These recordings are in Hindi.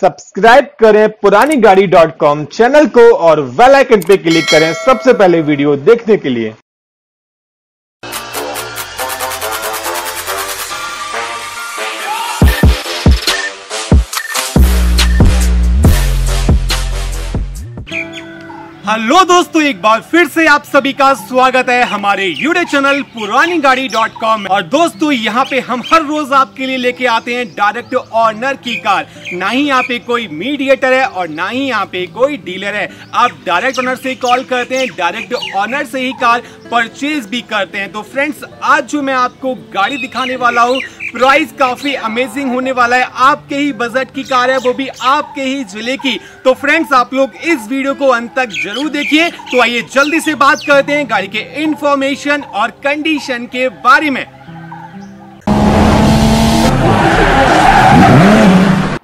सब्सक्राइब करें पुरानी गाड़ी डॉट कॉम चैनल को और वेल आइकन पे क्लिक करें सबसे पहले वीडियो देखने के लिए। हेलो दोस्तों, एक बार फिर से आप सभी का स्वागत है हमारे यूट्यूब चैनल पुरानी गाड़ी डॉट कॉम और दोस्तों, यहाँ पे हम हर रोज आपके लिए लेके आते हैं डायरेक्ट ऑनर की कार। ना ही यहाँ पे कोई मीडिएटर है और ना ही यहाँ पे कोई डीलर है। आप डायरेक्ट ऑनर से कॉल करते हैं डायरेक्ट ऑनर से ही कार परचेज भी करते हैं। तो फ्रेंड्स आज जो मैं आपको गाड़ी दिखाने वाला हूँ प्राइस काफ़ी अमेजिंग होने वाला है। आपके ही बजट की कार है, वो भी आपके ही ज़िले की। तो फ्रेंड्स आप लोग इस वीडियो को अंत तक ज़रूर देखिए। तो आइए जल्दी से बात करते हैं गाड़ी के इंफॉर्मेशन और कंडीशन के बारे में।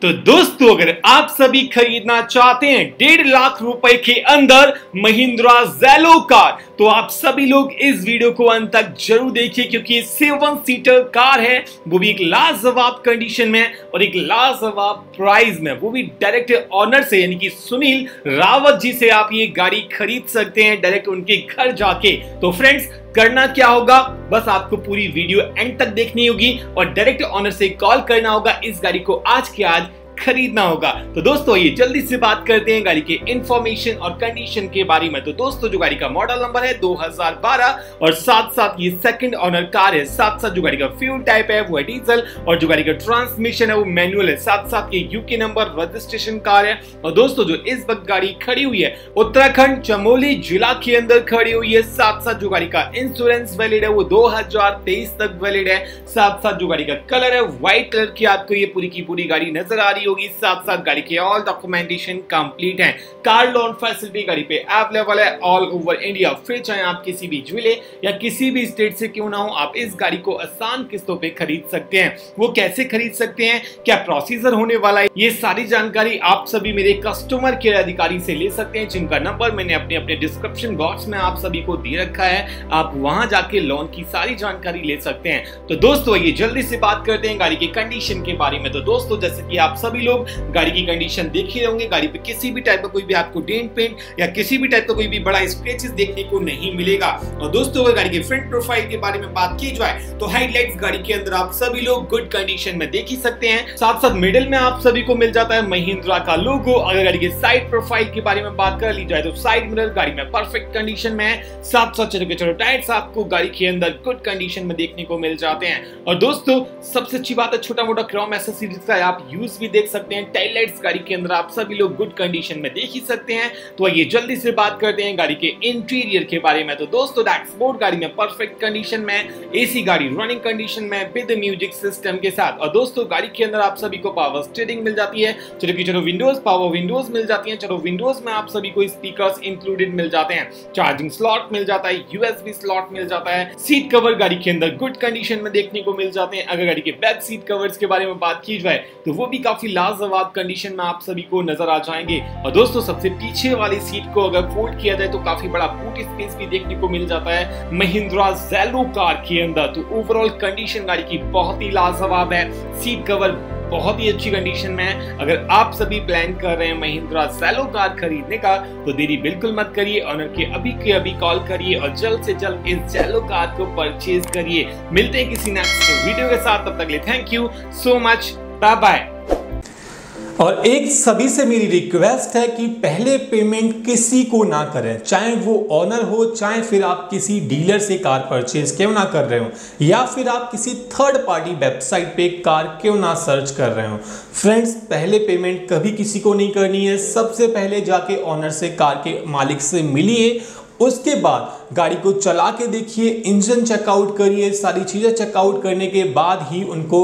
तो दोस्तों, अगर आप सभी खरीदना चाहते हैं, डेढ़ लाख रुपए के अंदर महिंद्रा जैलो कार तो आप सभी लोग इस वीडियो को अंत तक ज़रूर देखिए, क्योंकि सेवन सीटर कार है, वो भी एक लाजवाब कंडीशन में और एक लाजवाब प्राइस में वो भी डायरेक्ट ऑनर से, यानी कि सुनील रावत जी से आप ये गाड़ी खरीद सकते हैं डायरेक्ट उनके घर जाके। तो फ्रेंड्स करना क्या होगा? बस आपको पूरी वीडियो एंड तक देखनी होगी और डायरेक्ट ऑनर से कॉल करना होगा इस गाड़ी को आज के आज। खरीदना होगा। तो दोस्तों, ये जल्दी से बात करते हैं गाड़ी के इंफॉर्मेशन और कंडीशन के बारे में। तो दोस्तों, जो गाड़ी का मॉडल नंबर है 2012 और साथ साथ ये सेकंड ऑनर कार है। साथ साथ जो गाड़ी का फ्यूल टाइप है, वो है डीजल और जो गाड़ी का ट्रांसमिशन है, वो मैनुअल है। साथ साथ ये यूके नंबर रजिस्ट्रेशन कार है। और दोस्तों, जो इस वक्त गाड़ी खड़ी हुई है, उत्तराखंड चमोली जिला के अंदर खड़ी हुई है। साथ साथ जो गाड़ी का इंश्योरेंस वैलिड है, वो दो हज़ार तेईस तक वैलिड है। साथ साथ जो गाड़ी का कलर है व्हाइट कलर की आपको ये पूरी की पूरी गाड़ी नज़र आ रही होगी साथ साथ गाड़ी के ऑल डॉक्यूमेंटेशन कंप्लीट है। कार लोन फैसिलिटी गाड़ी पे अवेलेबल है ऑल ओवर इंडिया फिर चाहे आप किसी भी ज़िले या किसी भी स्टेट से क्यों ना हो, आप इस गाड़ी को आसान किस्तों पे खरीद सकते हैं। वो कैसे खरीद सकते हैं? क्या प्रोसीजर होने वाला है? ये सारी जानकारी आप सभी मेरे कस्टमर केयर अधिकारी से ले सकते हैं, जिनका नंबर मैंने अपने अपने डिस्क्रिप्शन बॉक्स में आप सभी को दे रखा है। आप वहाँ जाके लोन की सारी जानकारी ले सकते हैं। तो दोस्तों ये जल्दी से बात करते हैं गाड़ी की कंडीशन के बारे में। तो दोस्तों, जैसे कि आप सभी लोग गाड़ी की कंडीशन देख ही होंगे। गाड़ी पे किसी भी टाइप का कोई भी आपको डेंट पेंट या किसी भी टाइप का कोई भी बड़ा स्क्रेचेस देखने को नहीं मिलेगा। और दोस्तों, अगर गाड़ी के फ्रंट प्रोफ़ाइल के बारे में बात की जाए तो हेडलाइट्स गाड़ी के अंदर आप सभी लोग गुड कंडीशन में देख ही सकते हैं। साथ साथ मिडिल में आप सभी को मिल जाता है महिंद्रा का लोगो अगर गाड़ी के साइड प्रोफ़ाइल के बारे में बात कर ली जाए तो साइड मिरर गाड़ी में परफेक्ट कंडीशन में है। साथ साथ छोटे छोटे टायर्स आपको गाड़ी के अंदर गुड कंडीशन में देखने को मिल जाते हैं। और दोस्तों, सबसे अच्छी बात है छोटा मोटा क्रोम एसेसरीज का आप यूज़ भी देख सकते हैं टेल लाइट्स गाड़ी के अंदर आप सभी लोग गुड कंडीशन में देख ही सकते हैं। तो आइए जल्दी से बात करते हैं गाड़ी के इंटीरियर के बारे में। तो दोस्तों डैक्सबोर्ड गाड़ी में परफेक्ट कंडीशन में एसी गाड़ी रनिंग कंडीशन में विद म्यूज़िक सिस्टम के साथ। और दोस्तों, गाड़ी के अंदर आप सभी को पावर स्टीयरिंग मिल जाती है। चलो कि चलो विंडोज़ पावर विंडोज़ मिल जाती है। चलो विंडोज़ में आप सभी को स्पीकर्स इंक्लूडेड मिल जाते हैं। चार्जिंग स्लॉट मिल जाता है यूएसबी स्लॉट मिल जाता है। सीट कवर गाड़ी के अंदर गुड कंडीशन में देखने को मिल जाते हैं। अगर गाड़ी के बैक सीट कवर्स के बारे में बात की जाए तो वो भी काफ़ी लाजवाब कंडीशन में आप सभी को नज़र आ जाएँगे। और दोस्तों, सबसे पीछे वाली सीट को अगर फोल्ड किया जाए तो काफ़ी बड़ा बूट स्पेस भी देखने को मिल जाता है महिंद्रा जैलो कार के अंदर। तो ओवरऑल कंडीशन गाड़ी की बहुत ही लाजवाब है। सीट कवर बहुत ही अच्छी कंडीशन में है। अगर आप सभी प्लान कर रहे हैं महिंद्रा सैलो कार खरीदने का तो देरी बिल्कुल मत करिए। ऑनर के अभी के अभी कॉल करिए और जल्द से जल्द इस जैलो कार को परचेज करिए। मिलते हैं किसी नेक्स्ट वीडियो के साथ। तब तक लिए thank you so much bye bye और एक सभी से मेरी रिक्वेस्ट है कि पहले पेमेंट किसी को ना करें। चाहे वो ऑनर हो, चाहे फिर आप किसी डीलर से कार परचेज क्यों ना कर रहे हो, या फिर आप किसी थर्ड पार्टी वेबसाइट पे कार क्यों ना सर्च कर रहे हो। फ्रेंड्स पहले पेमेंट कभी किसी को नहीं करनी है। सबसे पहले जाके ऑनर से कार के मालिक से मिलिए। उसके बाद गाड़ी को चला के देखिए इंजन चेकआउट करिए। सारी चीज़ें चेकआउट करने के बाद ही उनको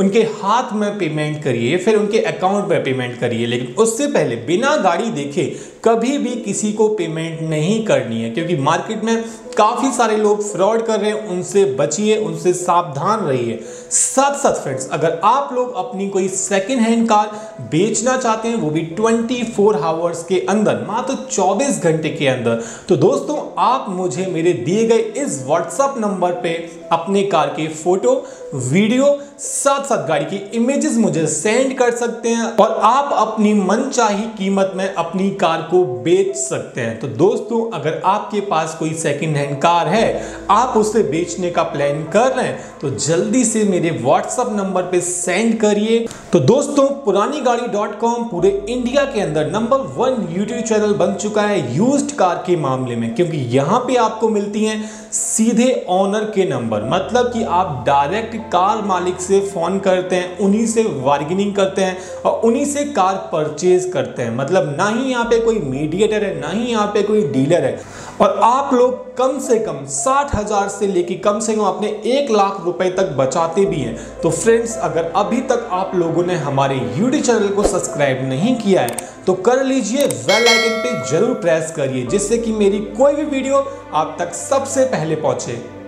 उनके हाथ में पेमेंट करिए, फिर उनके अकाउंट में पेमेंट करिए, लेकिन उससे पहले बिना गाड़ी देखे कभी भी किसी को पेमेंट नहीं करनी है, क्योंकि मार्केट में काफ़ी सारे लोग फ्रॉड कर रहे हैं, उनसे बचिए, उनसे सावधान रहिए। साथ साथ फ्रेंड्स अगर आप लोग अपनी कोई सेकेंड हैंड कार बेचना चाहते हैं, वो भी 24 फोर आवर्स के अंदर, मात्र तो 24 घंटे के अंदर तो दोस्तों, आप मुझे मेरे दिए गए इस व्हाट्सएप नंबर पे अपने कार के फ़ोटो वीडियो साथ साथ गाड़ी की इमेजेस मुझे सेंड कर सकते हैं और आप अपनी मनचाही कीमत में अपनी कार को बेच सकते हैं। तो दोस्तों, अगर आपके पास कोई सेकंड हैंड कार है। आप उसे बेचने का प्लान कर रहे हैं। तो जल्दी से मेरे व्हाट्सएप नंबर पे सेंड करिए। तो दोस्तों, पुरानी गाड़ी डॉट कॉम पूरे इंडिया के अंदर नंबर वन यूट्यूब चैनल बन चुका है यूज्ड कार के मामले में। क्योंकि यहाँ पे आपको मिलती हैं सीधे ऑनर के नंबर मतलब कि आप डायरेक्ट कार मालिक से फ़ोन करते हैं, उन्हीं से बार्गेनिंग करते हैं और उन्हीं से कार परचेज करते हैं। मतलब ना ही यहाँ पे कोई मीडिएटर है, ना ही यहाँ पे कोई डीलर है। और आप लोग कम से कम साठ हज़ार से लेके कम से कम अपने एक लाख रुपए तक बचाते भी हैं। तो फ्रेंड्स अगर अभी तक आप लोगों ने हमारे यूट्यूब चैनल को सब्सक्राइब नहीं किया है तो कर लीजिए वेल आइकन पे ज़रूर प्रेस करिए, जिससे कि मेरी कोई भी वीडियो आप तक सबसे पहले पहुँचे।